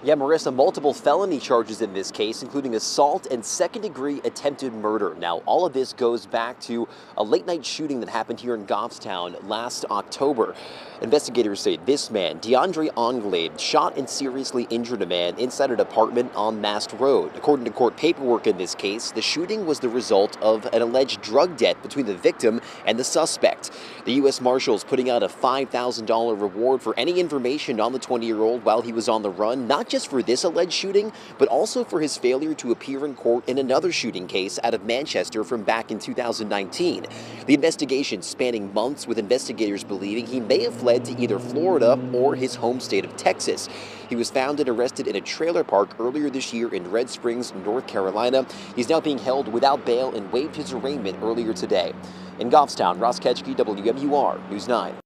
Yeah, Marissa, multiple felony charges in this case, including assault and second degree attempted murder. Now, all of this goes back to a late night shooting that happened here in Goffstown last October. Investigators say this man, DeAndre Anglade, shot and seriously injured a man inside an apartment on Mast Road. According to court paperwork in this case, the shooting was the result of an alleged drug debt between the victim and the suspect. The U.S. Marshals putting out a $5,000 reward for any information on the 20 year old while he was on the run, not just for this alleged shooting, but also for his failure to appear in court in another shooting case out of Manchester from back in 2019. The investigation spanning months with investigators believing he may have fled to either Florida or his home state of Texas. He was found and arrested in a trailer park earlier this year in Red Springs, North Carolina. He's now being held without bail and waived his arraignment earlier today. In Goffstown, Ross Ketschke, WMUR News 9.